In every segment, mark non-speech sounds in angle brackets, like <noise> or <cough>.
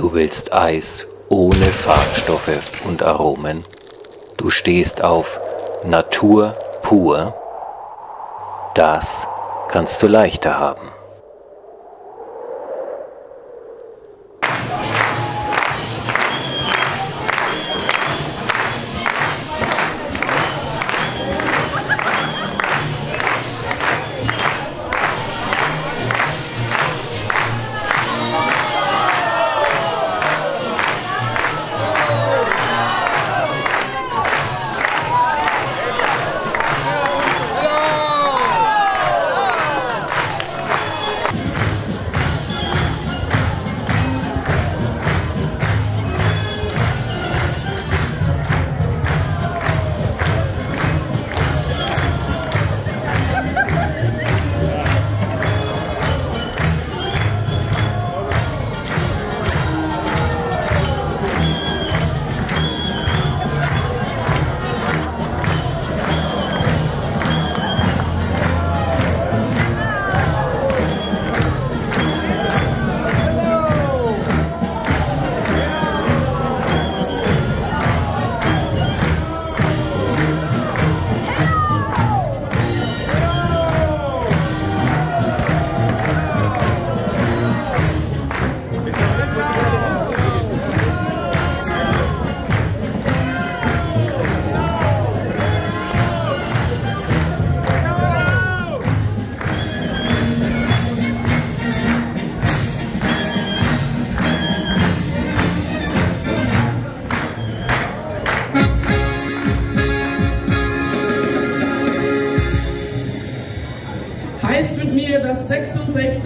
Du willst Eis ohne Farbstoffe und Aromen. Du stehst auf Natur pur. Das kannst du leichter haben.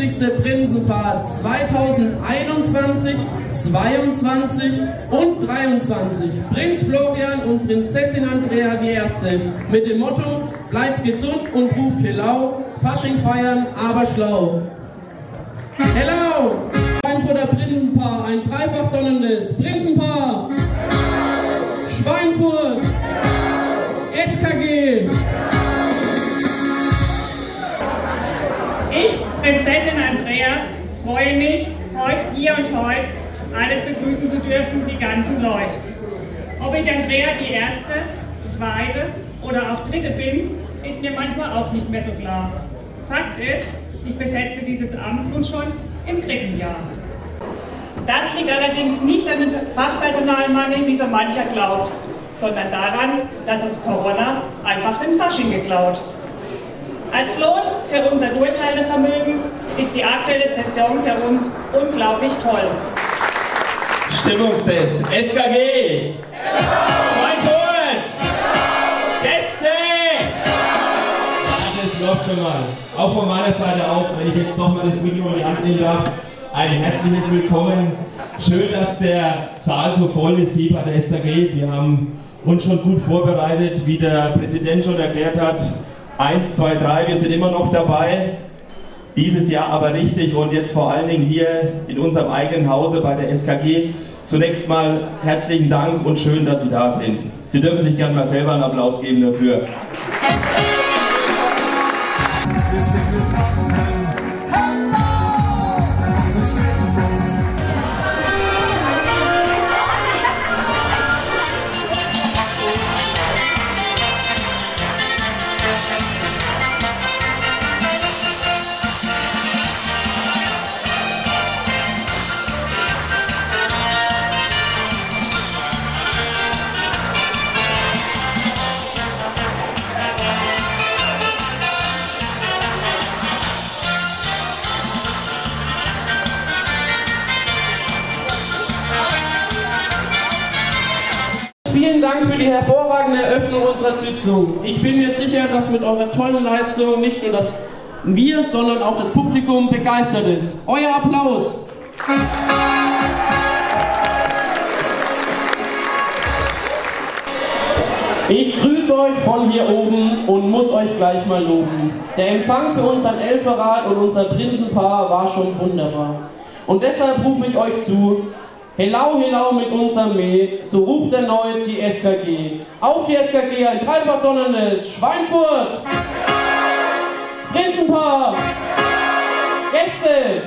66. Prinzenpaar 2021, 22 und 23. Prinz Florian und Prinzessin Andrea die Erste mit dem Motto Bleibt gesund und ruft Hello, Fasching feiern, aber schlau. Prinzessin Andrea, freue mich, heute hier und heute alle begrüßen zu dürfen, die ganzen Leute. Ob ich Andrea die erste, zweite oder auch dritte bin, ist mir manchmal auch nicht mehr so klar. Fakt ist, ich besetze dieses Amt nun schon im dritten Jahr. Das liegt allerdings nicht an dem Fachpersonalmangel, wie so mancher glaubt, sondern daran, dass uns Corona einfach den Fasching geklaut. Als Lohn für unser Durchhaltevermögen ist die aktuelle Saison für uns unglaublich toll. Stimmungstest. SKG. Schweinfurt. Gäste. Das läuft schon mal. Auch von meiner Seite aus, wenn ich jetzt nochmal das Mikro in die Hand nehmen darf, ein herzliches Willkommen. Schön, dass der Saal so voll ist hier bei der SKG. Wir haben uns schon gut vorbereitet, wie der Präsident schon erklärt hat. Eins, zwei, drei, wir sind immer noch dabei. Dieses Jahr aber richtig und jetzt vor allen Dingen hier in unserem eigenen Hause bei der SKG. Zunächst mal herzlichen Dank und schön, dass Sie da sind. Sie dürfen sich gerne mal selber einen Applaus geben dafür. Leistung nicht nur das wir, sondern auch das Publikum begeistert ist. Euer Applaus! Ich grüße euch von hier oben und muss euch gleich mal loben. Der Empfang für unseren Elferrat und unser Prinzenpaar war schon wunderbar. Und deshalb rufe ich euch zu, Hello, hello mit unserem Mäh, so ruft erneut die SKG. Auf die SKG, ein dreifach donnerndes Schweinfurt! Prinzenpaar! Gäste!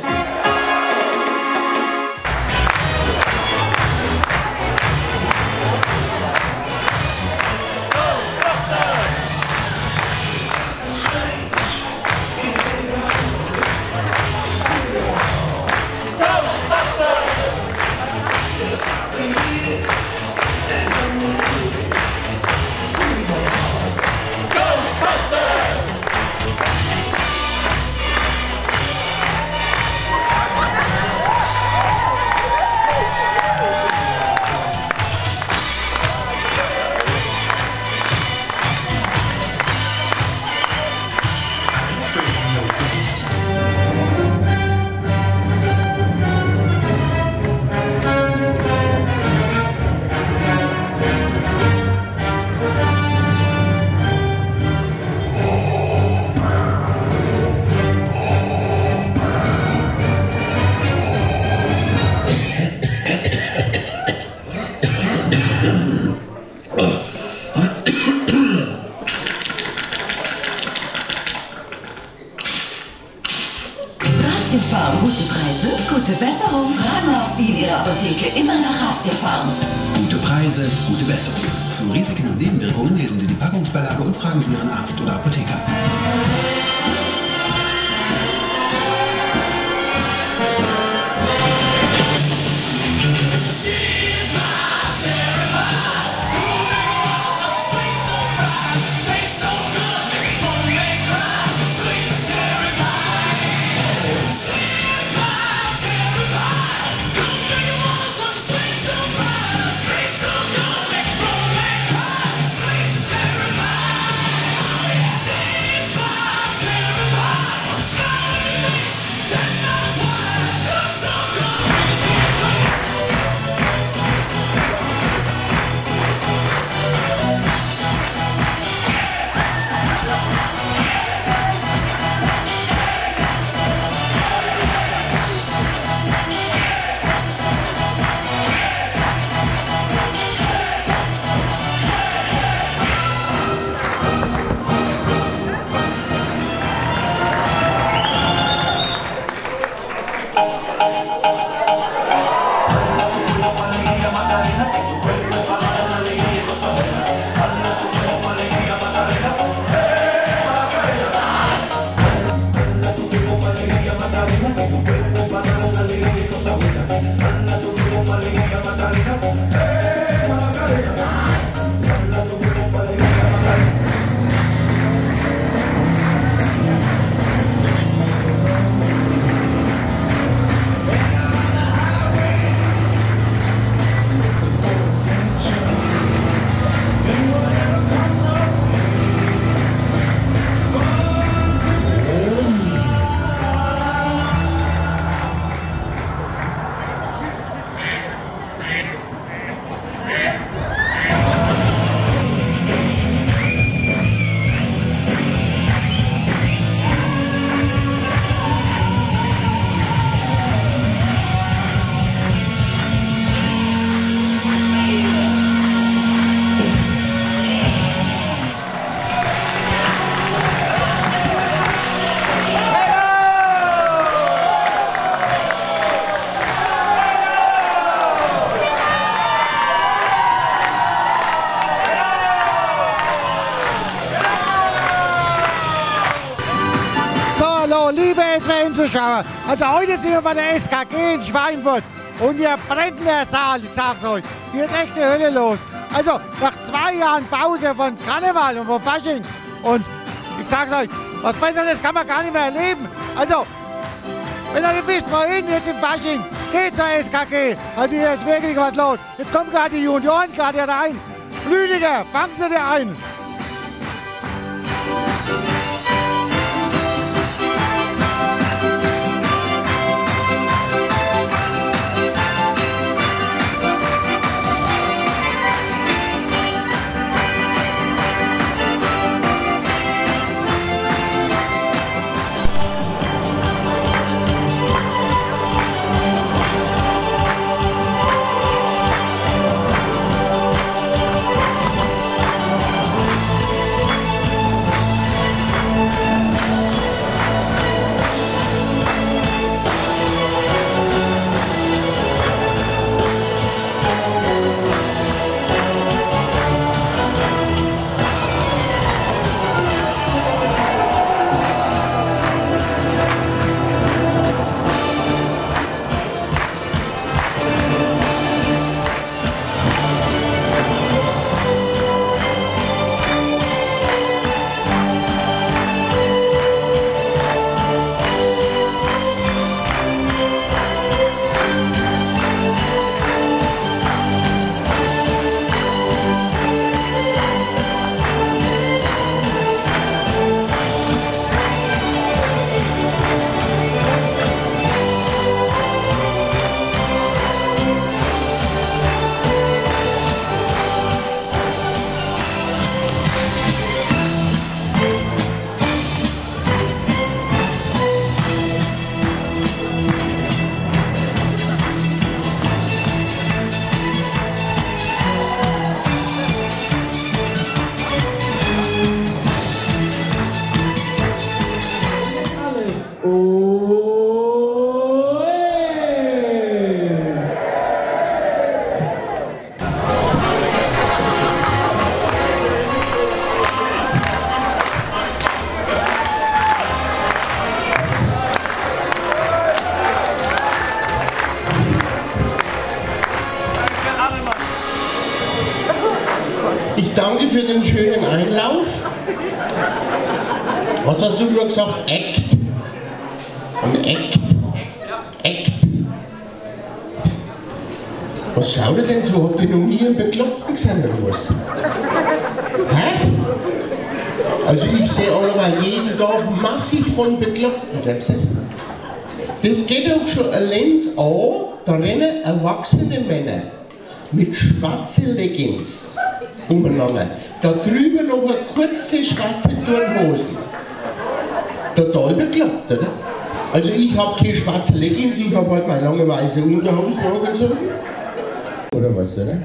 Wir bei der SKG in Schweinfurt und hier brennt der Saal, ich sag's euch. Hier ist echt die Hölle los. Also nach zwei Jahren Pause von Karneval und von Fasching und ich sag's euch, was Besseres kann man gar nicht mehr erleben. Also, wenn ihr nicht wisst, wohin jetzt im Fasching, geht zur SKG. Also hier ist wirklich was los. Jetzt kommen gerade die Junioren gerade rein. Lüdiger, fangen Sie dir ein. Massig von Bekloppten. Das geht auch schon ein Lenz an, da rennen erwachsene Männer mit schwarzen Leggings umeinander. Da drüben noch eine kurze schwarze Turnhosen. Total bekloppt, oder? Also ich habe keine schwarze Leggings, ich habe halt meine lange weiße Unterhosen angezogen. Oder was, oder?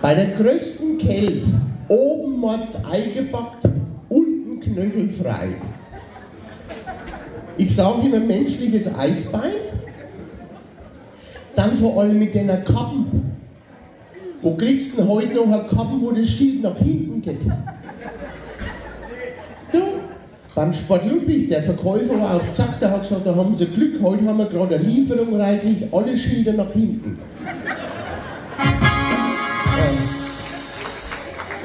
Bei der größten Kälte, oben Mords eingepackt, unten knöchelfrei. Ich sage immer menschliches Eisbein, dann vor allem mit den Kappen. Wo kriegst du heute noch eine Kappen, wo das Schild nach hinten geht? Du, beim Sport Ludwig, der Verkäufer war auf Zack, der hat gesagt, da haben sie Glück, heute haben wir gerade eine Lieferung reichlich, alle Schilder nach hinten.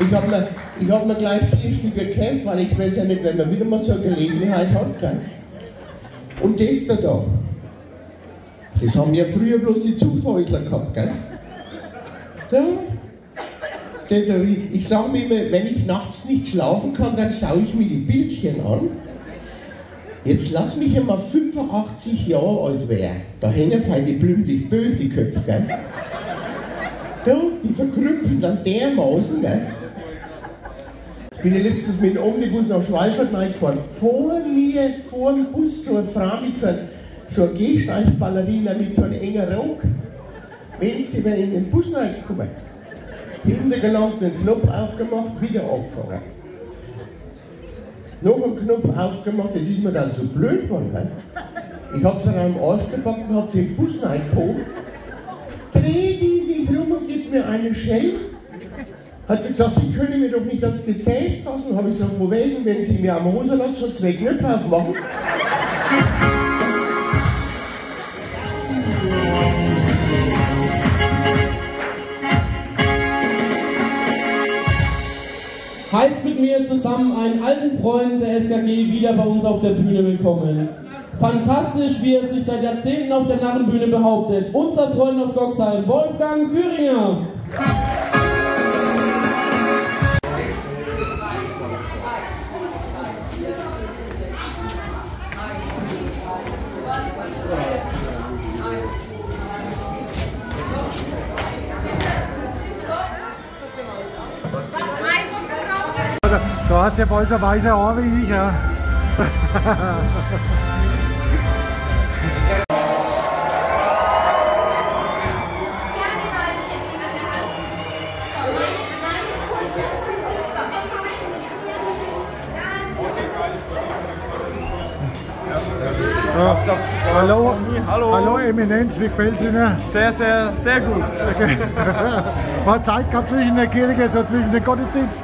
Ich habe mir, hab mir gleich vier Stück gekauft, weil ich weiß ja nicht, wenn man wieder mal so eine Gelegenheit hat. Gell? Und das da, da, das haben ja früher bloß die Zughäuser gehabt, gell? Ja. Ich sage mir immer, wenn ich nachts nicht schlafen kann, dann schaue ich mir die Bildchen an. Jetzt lass mich immer 85 Jahre alt werden. Da hängen feine blümlich böse Köpfe, gell? Ja, die verkrümpfen dann dermaßen, gell? Ich bin ja letztens mit dem Omnibus nach Schwalfurt gefahren. Vor mir, vor dem Bus, so eine Frau mit so, einem, so einer Gehsteigballerina mit so einem engen Rock. Wenn sie dann in den Bus reinkommen, hinten gelangt, den Knopf aufgemacht, wieder angefangen. Noch einen Knopf aufgemacht, das ist mir dann so blöd geworden. Gell? Ich habe sie dann am Arsch gepackt und habe sie in den Bus reingehoben. Dreh die sich rum und gibt mir eine Schelle. Hat sie gesagt, Sie können mir doch nicht ans Gesäß lassen. Habe ich gesagt, von wegen, wenn Sie mir am Hosenlatz schon zwei Knöpfe aufmachen. heißt mit mir zusammen einen alten Freund der SAG wieder bei uns auf der Bühne willkommen. Fantastisch, wie er sich seit Jahrzehnten auf der Narrenbühne behauptet. Unser Freund aus Goxheim, Wolfgang Thüringer. Du hast ja bald so weiße Haare wie ich, ja. Ja. Hallo, Hallo. hallo Eminenz, wie gefällt es Ihnen? Sehr, sehr, sehr gut. Okay. <laughs> War Zeit gehabt zwischen der Kirche, so zwischen den Gottesdienst?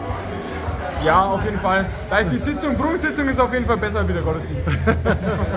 Ja, auf jeden Fall. Da ist die Sitzung, Prunksitzung ist auf jeden Fall besser wie der Gottesdienst. <laughs>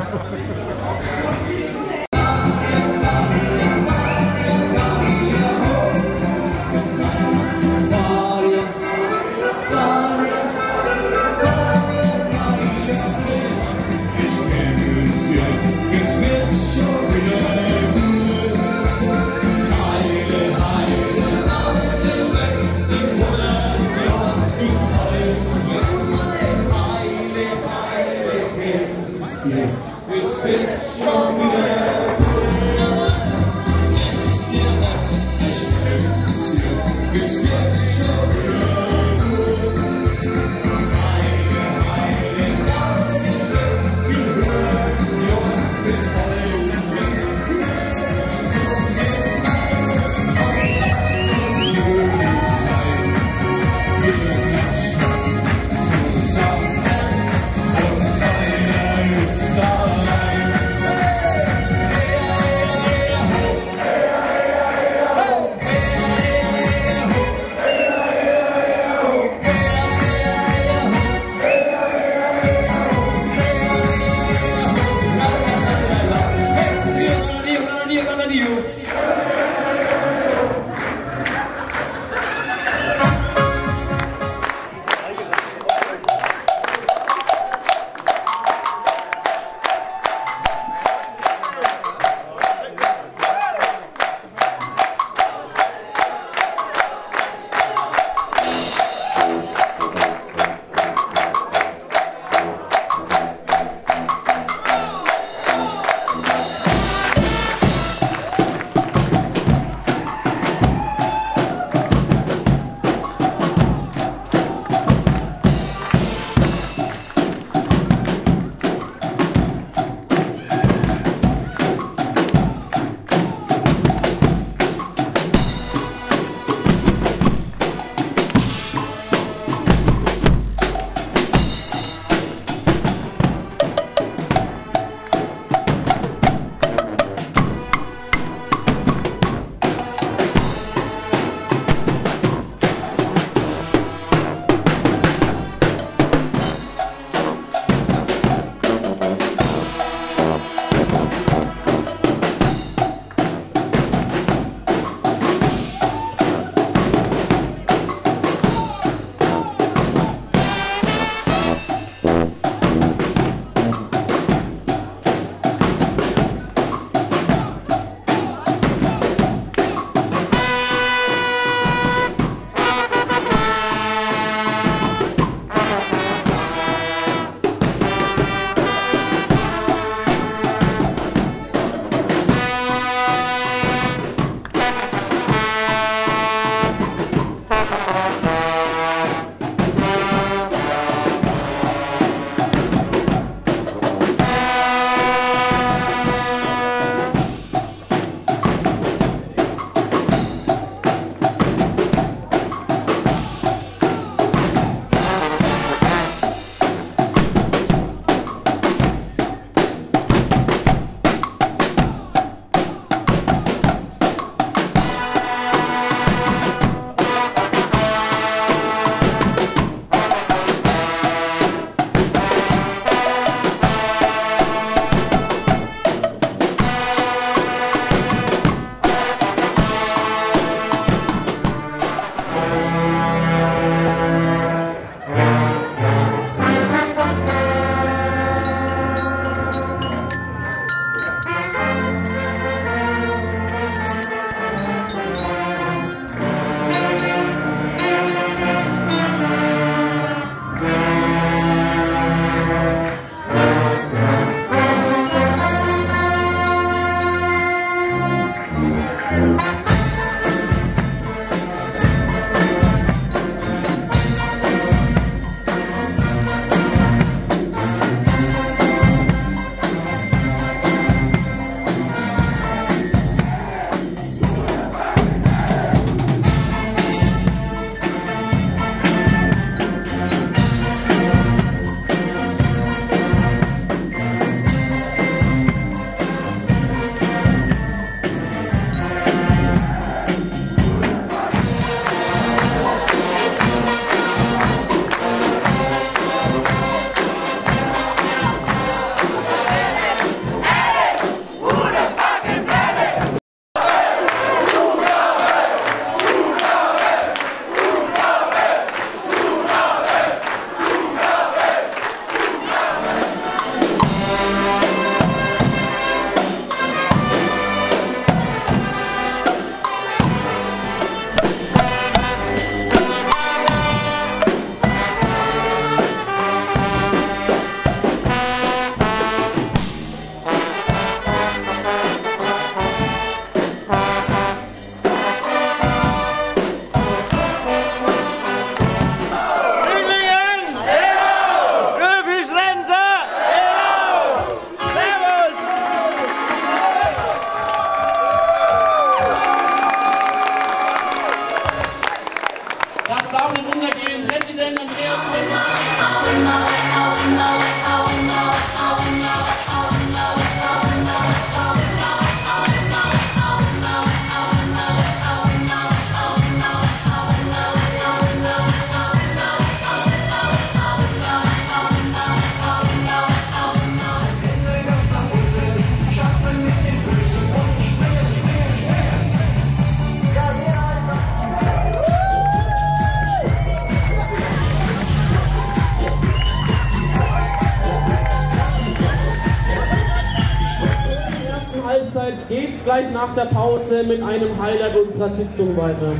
gleich nach der Pause mit einem Highlight unserer Sitzung weiter.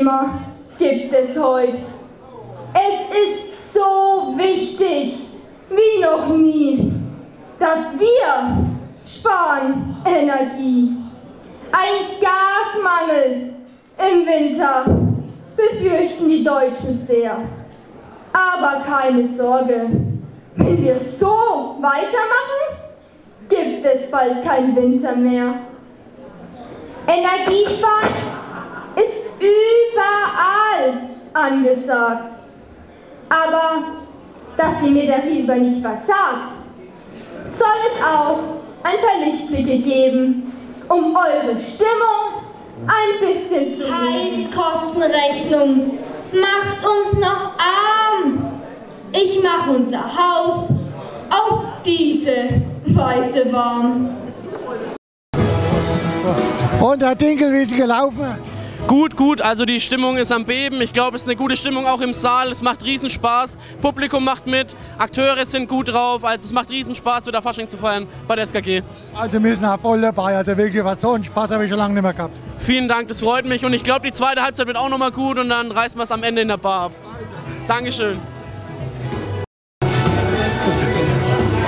Thema gibt es heute. Es ist so wichtig wie noch nie, dass wir sparen Energie. Ein Gasmangel im Winter befürchten die Deutschen sehr. Aber keine Sorge, wenn wir so weitermachen, gibt es bald keinen Winter mehr. Energiesparen überall angesagt. Aber dass ihr mir darüber nicht verzagt, soll es auch ein paar Lichtblicke geben, um eure Stimmung ein bisschen zu Heizkostenrechnung macht uns noch arm. Ich mache unser Haus auf diese Weise warm. Und Herr Dinkel, wie ist sie gelaufen? Gut, gut, also die Stimmung ist am Beben. Ich glaube, es ist eine gute Stimmung auch im Saal. Es macht riesen Spaß. Publikum macht mit, Akteure sind gut drauf. Also es macht riesen Spaß, wieder Fasching zu feiern bei der SKG. Also wir sind auch voll dabei. Also wirklich, was so einen Spaß habe ich schon lange nicht mehr gehabt. Vielen Dank, das freut mich. Und ich glaube, die zweite Halbzeit wird auch nochmal gut und dann reißen wir es am Ende in der Bar ab. Dankeschön.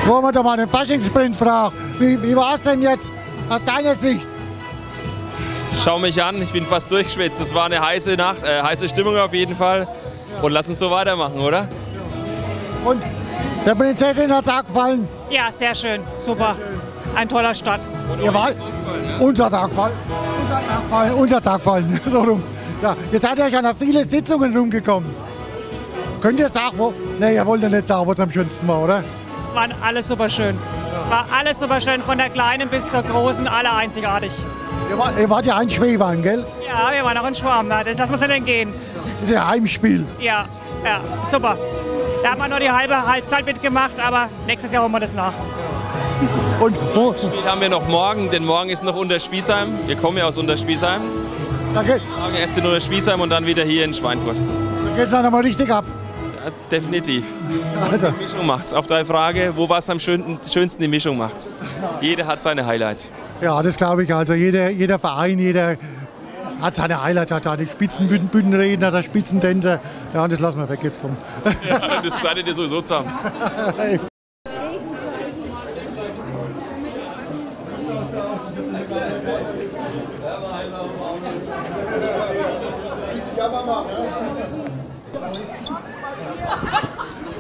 Wollen wir doch mal den Faschingssprint fragen. Wie, wie war es denn jetzt aus deiner Sicht? Schau mich an, ich bin fast durchgeschwitzt. Es war eine heiße Nacht, äh, heiße Stimmung auf jeden Fall. Und lass uns so weitermachen, oder? Und der Prinzessin hat es auch gefallen. Ja, sehr schön. Super. Ein toller Start. Ihr war uns hat auch gefallen. Uns hat auch gefallen. Uns hat auch gefallen. <laughs> So rum. Ja, ihr seid ja schon auf viele Sitzungen rumgekommen. Könnt ihr sagen, wo? Ne, ihr wollt ja nicht sagen, wo es am schönsten war, oder? War alles super schön. War alles super schön, von der kleinen bis zur großen, alle einzigartig. Ihr, war, ihr wart ja ein Schwebern, gell? Ja, wir waren auch in Schwarm, na, das lassen wir uns nicht entgehen. Das ist ja ein Heimspiel. Ja, ja, super. Da haben wir nur die halbe Halbzeit mitgemacht, aber nächstes Jahr holen wir das nach. Und wo? Spiel haben wir noch morgen, denn morgen ist noch Unterspiesheim. Wir kommen ja aus Unterspiesheim. Da geht Morgen erst in Unterspiesheim und dann wieder hier in Schweinfurt. es dann nochmal richtig ab. Ja, definitiv. Also. Die Mischung macht's. Auf deine Frage, wo war es am schönsten, schönsten, die Mischung macht's. Jeder hat seine Highlights. Ja, das glaube ich. Also jeder, jeder Verein, jeder hat seine Highlights, hat Spitzenbühnenreden, hat da Spitzentänzer. Ja, und das lassen wir weg jetzt kommen. Ja, das schneidet ihr sowieso zusammen. <laughs>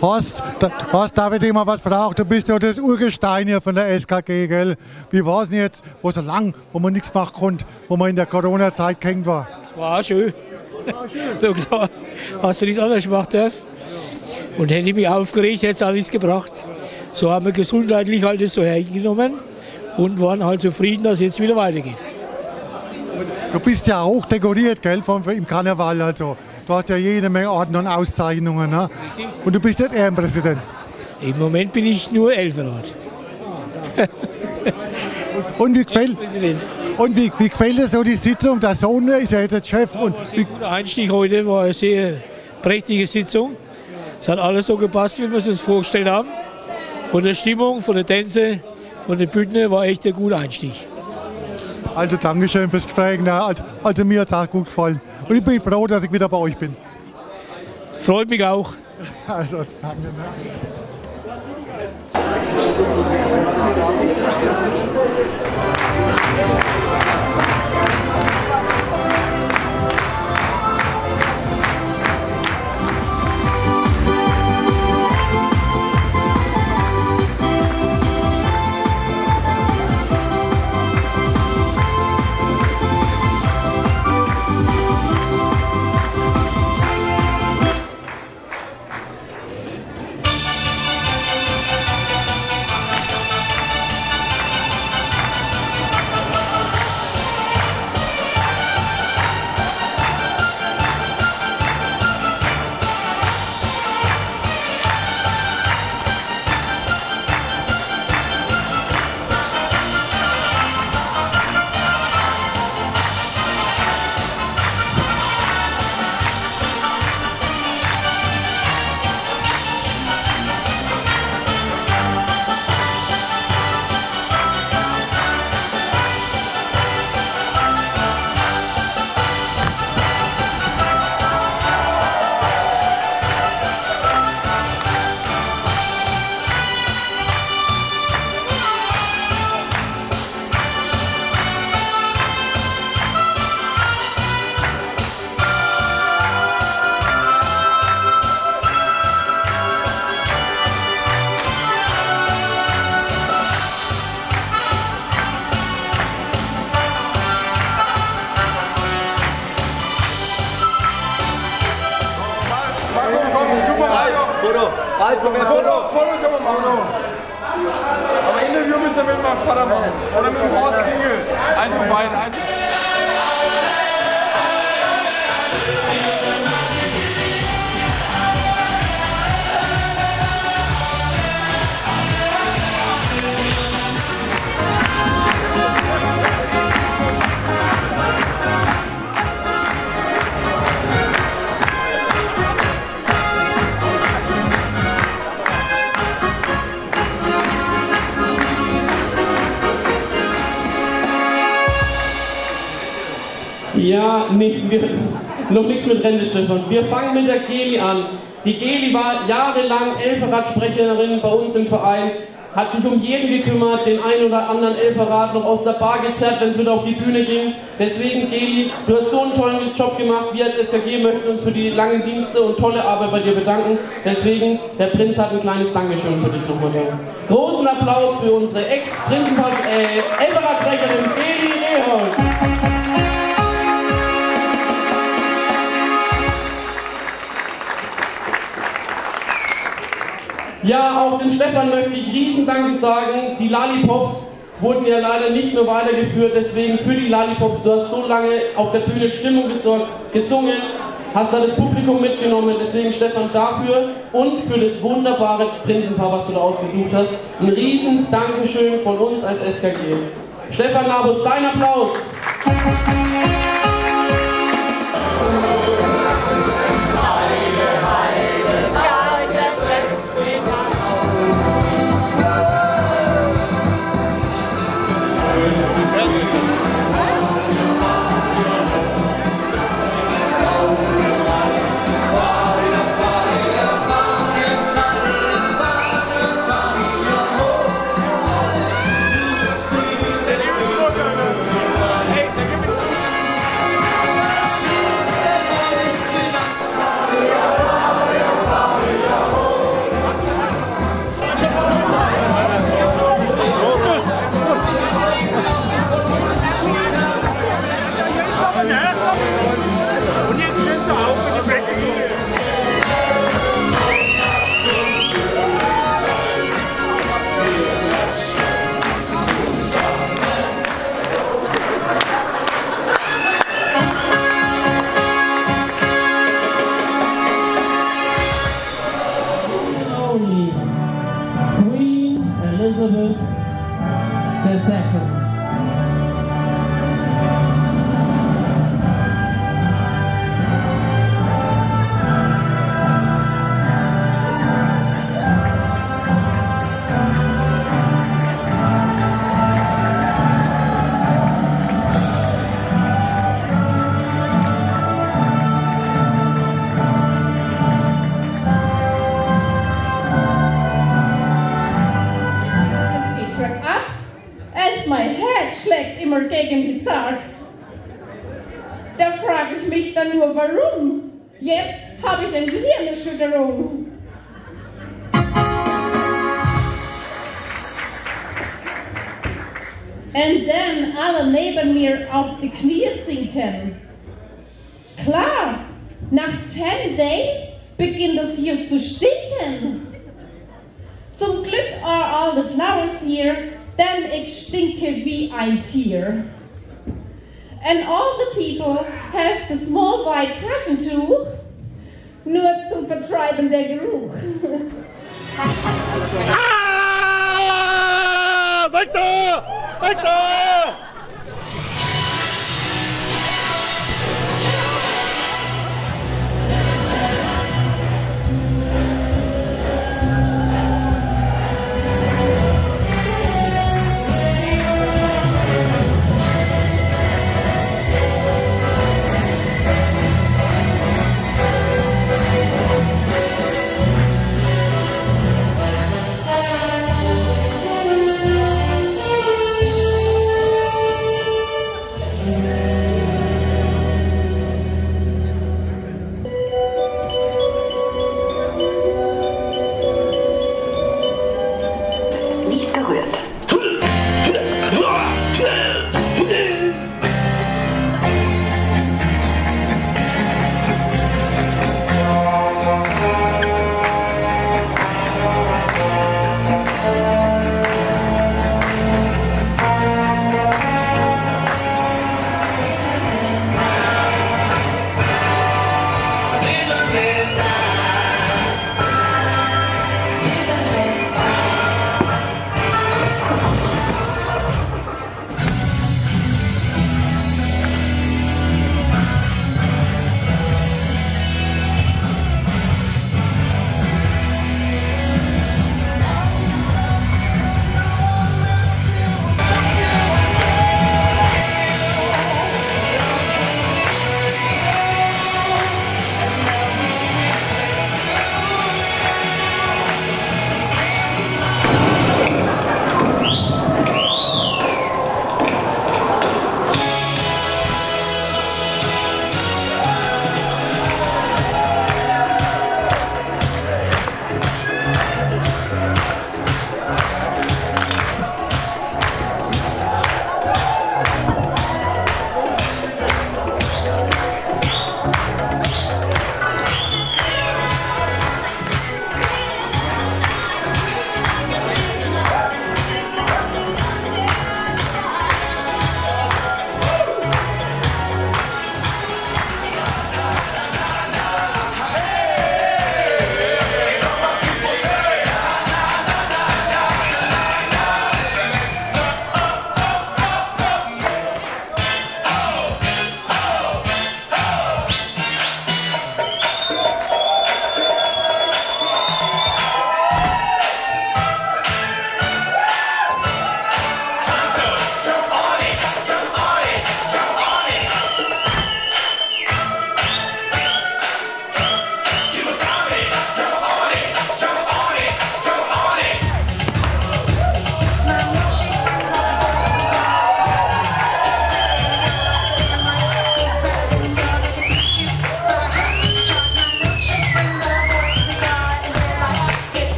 Horst, da, Horst, darf ich dich mal was fragen? Du bist ja das Urgestein hier von der SKG, gell? Wie war es denn jetzt, wo so lang, wo man nichts machen konnte, wo man in der Corona-Zeit gehängt war? War auch schön. Du, <laughs> klar, hast du nichts anderes gemacht dürfen. Und hätte ich mich aufgeregt, hätte es auch nichts gebracht. So haben wir gesundheitlich halt das so hergenommen und waren halt zufrieden, dass es jetzt wieder weitergeht. Du bist ja hoch dekoriert, gell, vom, im Karneval. Also. Du hast ja jede Menge Orden und Auszeichnungen. Ne? Und du bist nicht Ehrenpräsident. Im Moment bin ich nur Elferrat. <laughs> Und wie gefällt, und wie, wie gefällt dir so die Sitzung? Der Sohn ist ja jetzt der Chef. Und wie, Der Einstieg heute war eine sehr prächtige Sitzung. Es hat alles so gepasst, wie wir es uns vorgestellt haben. Von der Stimmung, von der Tänze, von der Bühne war echt ein guter Einstieg. Also Dankeschön fürs Gespräch. Na, also, also mir hat es auch gut gefallen. Und ich bin froh, dass ich wieder bei euch bin. Freut mich auch. Also danke. Ne? Eins noch nichts mit Rente, Stefan. Wir fangen mit der Geli an. Die Geli war jahrelang Elferradsprecherin bei uns im Verein, hat sich um jeden gekümmert, den einen oder anderen Elferrad noch aus der Bar gezerrt, wenn es wieder auf die Bühne ging. Deswegen, Geli, du hast so einen tollen Job gemacht. Wir als SKG möchten uns für die langen Dienste und tolle Arbeit bei dir bedanken. Deswegen, der Prinz hat ein kleines Dankeschön für dich nochmal. Großen Applaus für unsere Ex-Prinzenpass, äh, Geli Rehold. Ja, auch dem Stefan möchte ich riesen Danke sagen. Die Lollipops wurden ja leider nicht mehr weitergeführt, deswegen für die Lollipops, du hast so lange auf der Bühne Stimmung gesorgt, gesungen, hast da das Publikum mitgenommen, deswegen Stefan dafür und für das wunderbare Prinzenpaar, was du da ausgesucht hast. Ein riesen Dankeschön von uns als SKG. Stefan Nabus, dein Applaus. 10 Days beginnt es hier zu stinken. Zum Glück are all the flowers here, denn ich stinke wie ein Tier. And all the people have the small white Taschentuch, nur zum Vertreiben der Geruch. Ah! Weg da! Da!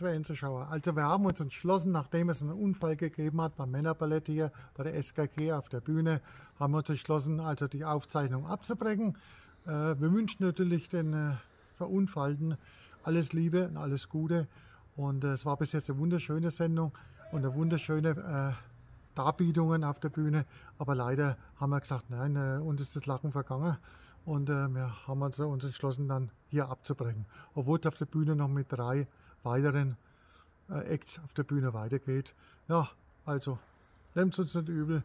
SWN-Zuschauer. Also wir haben uns entschlossen, nachdem es einen Unfall gegeben hat beim Männerballett hier bei der SKG auf der Bühne, haben wir uns entschlossen, also die Aufzeichnung abzubrechen. Äh, wir wünschen natürlich den äh, Verunfallten alles Liebe und alles Gute. Und äh, es war bis jetzt eine wunderschöne Sendung und eine wunderschöne äh, Darbietungen auf der Bühne. Aber leider haben wir gesagt, nein, äh, uns ist das Lachen vergangen. Und äh, wir haben uns entschlossen, dann hier abzubrechen. Obwohl es auf der Bühne noch mit drei weiteren äh, Acts auf der Bühne weitergeht. Ja, also, nehmt uns nicht übel.